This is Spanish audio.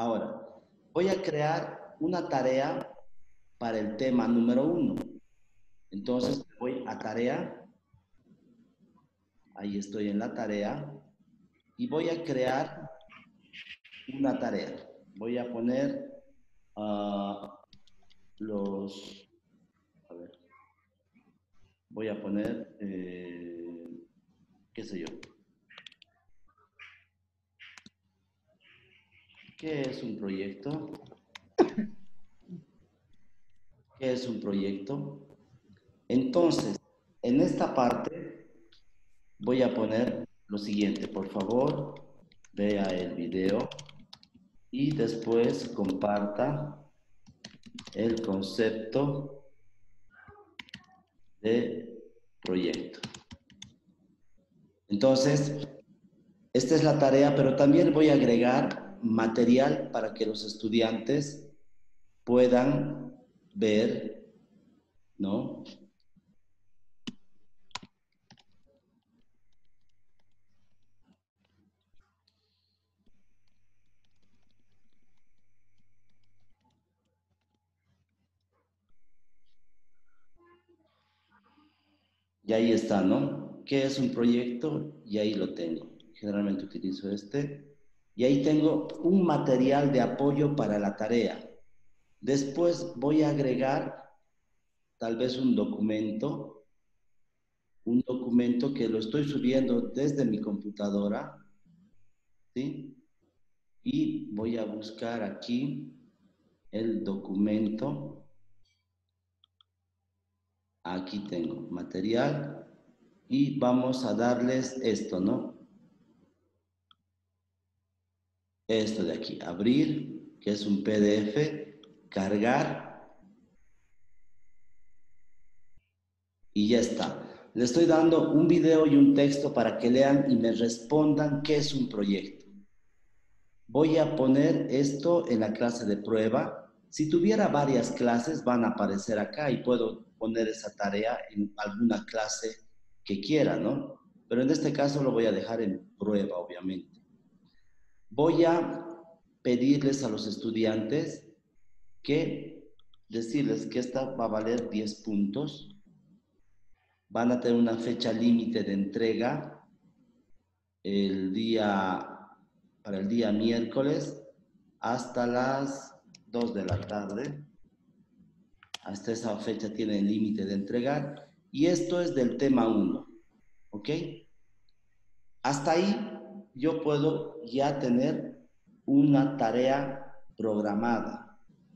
Ahora, voy a crear una tarea para el tema número uno. Entonces voy a tarea. Ahí estoy en la tarea. Y voy a crear una tarea. Voy a poner ah, los... A ver. Voy a poner... Eh, ¿Qué sé yo? ¿Qué es un proyecto? ¿Qué es un proyecto? Entonces, en esta parte voy a poner lo siguiente. Por favor, vea el video y después comparta el concepto de proyecto. Entonces, esta es la tarea, pero también voy a agregar material para que los estudiantes puedan ver, ¿no? Y ahí está, ¿no? ¿Qué es un proyecto? Y ahí lo tengo. Generalmente utilizo este. Y ahí tengo un material de apoyo para la tarea. Después voy a agregar tal vez un documento, un documento que lo estoy subiendo desde mi computadora, ¿sí? Y voy a buscar aquí el documento. Aquí tengo material y vamos a darles esto, ¿no? Esto de aquí, abrir, que es un PDF, cargar y ya está. Le estoy dando un video y un texto para que lean y me respondan qué es un proyecto. Voy a poner esto en la clase de prueba. Si tuviera varias clases van a aparecer acá y puedo poner esa tarea en alguna clase que quiera, ¿no? Pero en este caso lo voy a dejar en prueba, obviamente. Voy a pedirles a los estudiantes que decirles que esta va a valer 10 puntos. Van a tener una fecha límite de entrega el día, para el día miércoles hasta las 2 de la tarde. Hasta esa fecha tienen límite de entregar. Y esto es del tema 1. ¿Ok? Hasta ahí yo puedo ya tener una tarea programada.